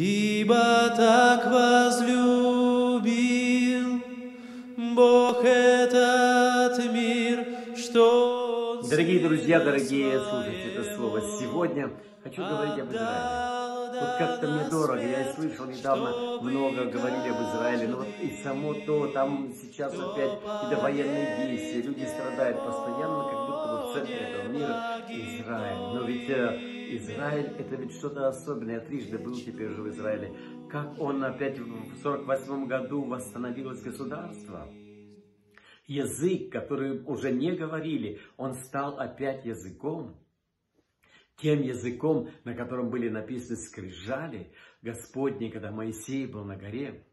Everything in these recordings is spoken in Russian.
Ибо так возлюбил Бог этот мир, что... Дорогие друзья, дорогие слушатели, это слово сегодня хочу говорить об Израиле. Вот как-то мне дорого, я и слышал недавно, много говорили об Израиле, но вот и само то, там сейчас опять какие-то военные действия, люди страдают постоянно, как будто бы в центре этого мира Израиль. Но ведь э, Израиль это ведь что-то особенное, я трижды был теперь уже в Израиле. Как он опять в 48 году восстановилось государство? Язык, который уже не говорили, он стал опять языком. Тем языком, на котором были написаны скрижали Господни, когда Моисей был на горе,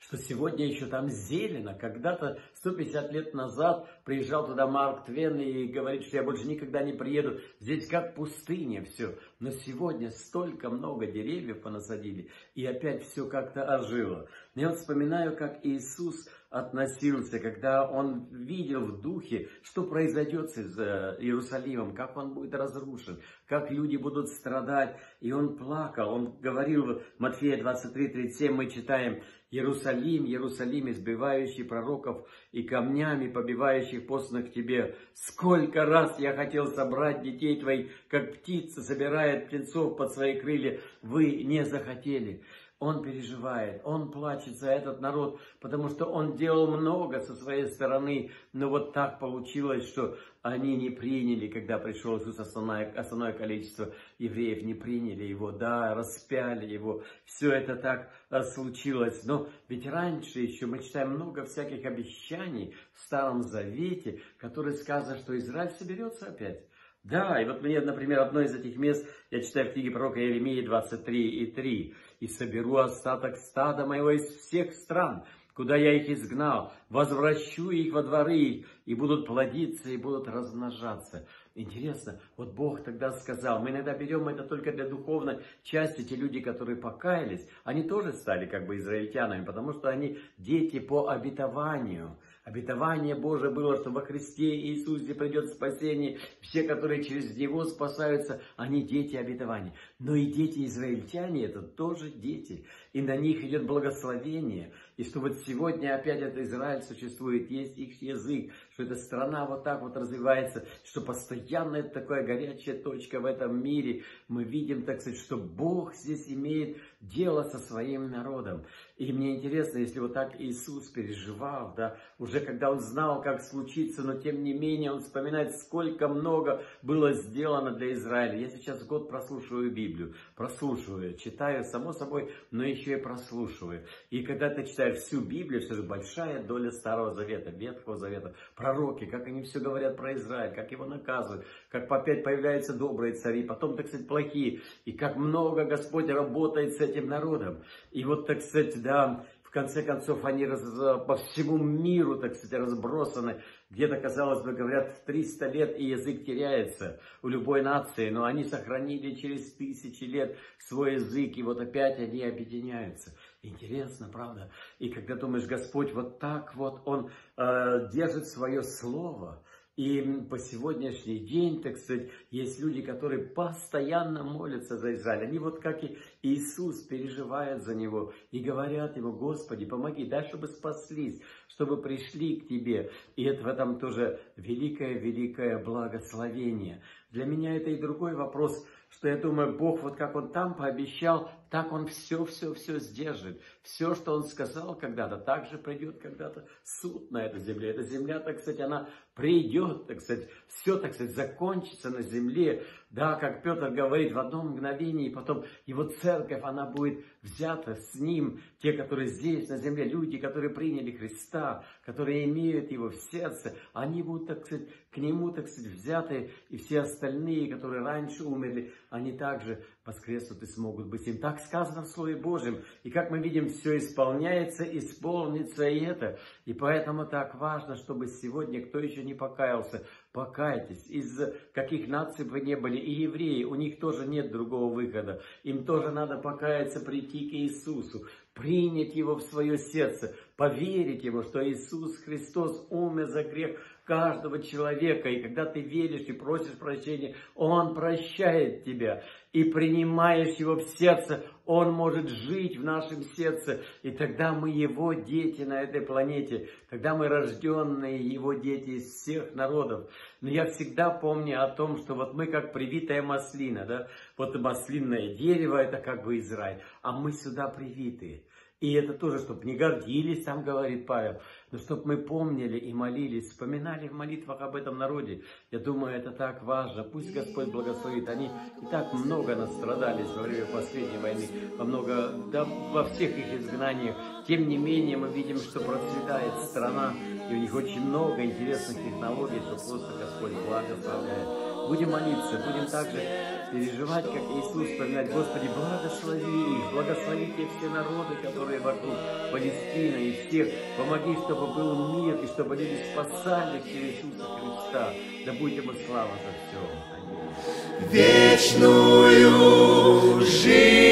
что сегодня еще там зелено. Когда-то 150 лет назад приезжал туда Марк Твен и говорит, что я больше никогда не приеду. Здесь как пустыня все. Но сегодня столько много деревьев понасадили, и опять все как-то ожило. Я вспоминаю, как Иисус относился, когда он видел в духе, что произойдет с э, Иерусалимом, как он будет разрушен, как люди будут страдать. И он плакал, он говорил в Матфея 23:37 мы читаем, Иерусалим, Иерусалим, избивающий пророков и камнями побивающих посланных тебе. Сколько раз я хотел собрать детей твоих, как птица собирает птенцов под свои крылья, вы не захотели. Он переживает, он плачет за этот народ, потому что он делал много со своей стороны, но вот так получилось, что они не приняли, когда пришел Иисус, основное, основное количество евреев не приняли его, да, распяли его. Все это так а, случилось. Но ведь раньше еще мы читаем много всяких обещаний в Старом Завете, которые сказано, что Израиль соберется опять. Да, и вот мне, например, одно из этих мест, я читаю в книге пророка Иеремии 23 и 3. «И соберу остаток стада моего из всех стран, куда я их изгнал, возвращу их во дворы и будут плодиться, и будут размножаться». Интересно, вот Бог тогда сказал, мы иногда берем это только для духовной части, те люди, которые покаялись, они тоже стали как бы израильтянами, потому что они дети по обетованию – Обетование Божие было, что во Христе Иисусе придет спасение. Все, которые через Него спасаются, они дети обетования. Но и дети израильтяне, это тоже дети. И на них идет благословение. И что вот сегодня опять это Израиль существует, есть их язык, что эта страна вот так вот развивается, что постоянно это такая горячая точка в этом мире. Мы видим, так сказать, что Бог здесь имеет дело со своим народом. И мне интересно, если вот так Иисус переживал, да, уже когда Он знал, как случится, но тем не менее Он вспоминает, сколько много было сделано для Израиля. Я сейчас год прослушиваю Библию, прослушиваю, читаю, само собой, но еще и прослушиваю. И когда ты читаешь всю Библию, все же большая доля Старого Завета, Ветхого Завета, пророки, как они все говорят про Израиль, как его наказывают, как опять появляются добрые цари, потом, так сказать, плохие, и как много Господь работает с этим народом. И вот, так сказать, да, в конце концов, они раз, по всему миру, так сказать, разбросаны. Где-то, казалось бы, говорят, в 300 лет и язык теряется у любой нации, но они сохранили через тысячи лет свой язык, и вот опять они объединяются. Интересно, правда? И когда думаешь, Господь вот так вот, Он э, держит свое слово, и по сегодняшний день, так сказать, есть люди, которые постоянно молятся за Израиль. Они вот как и Иисус переживают за него и говорят ему, Господи, помоги, дай, чтобы спаслись, чтобы пришли к Тебе. И это в этом тоже великое-великое благословение. Для меня это и другой вопрос – что я думаю, Бог, вот как Он там пообещал, так Он все-все-все сдержит. Все, что Он сказал когда-то, так же придет когда-то суд на этой земле. Эта земля, так сказать, она придет, так сказать, все, так сказать, закончится на земле. Да, как Петр говорит, в одном мгновении, и потом его церковь, она будет взята с ним. Те, которые здесь, на земле, люди, которые приняли Христа, которые имеют его в сердце, они будут, так сказать, к нему, так сказать, взяты. И все остальные, которые раньше умерли, они также воскреснут и смогут быть им. Так сказано в Слове Божьем. И как мы видим, все исполняется, исполнится и это. И поэтому так важно, чтобы сегодня, кто еще не покаялся, покайтесь. Из каких наций вы не были, и евреи, у них тоже нет другого выхода. Им тоже надо покаяться, прийти к Иисусу, принять Его в свое сердце, поверить Ему, что Иисус Христос умер за грех каждого человека. И когда ты веришь и просишь прощения, Он прощает тебя. И принимаешь Его в сердце, Он может жить в нашем сердце. И тогда мы Его дети на этой планете. Тогда мы рожденные Его дети из всех народов. Но я всегда помню о том, что вот мы как привитая маслина, да, вот маслинное дерево, это как бы Израиль, а мы сюда привитые. И это тоже, чтобы не гордились, там говорит Павел, но чтобы мы помнили и молились, вспоминали в молитвах об этом народе. Я думаю, это так важно. Пусть Господь благословит. Они и так много настрадались во время последней войны, во много, да, во всех их изгнаниях. Тем не менее, мы видим, что процветает страна, и у них очень много интересных технологий, что просто Господь благословляет. Будем молиться, будем также переживать, как Иисус, вспоминать, Господи, благослови их, благослови те все народы, которые вокруг Палестины и всех. Помоги, чтобы был мир, и чтобы люди спасались через Иисуса Христа. Да будет ему слава за все. Аминь. вечную жизнь.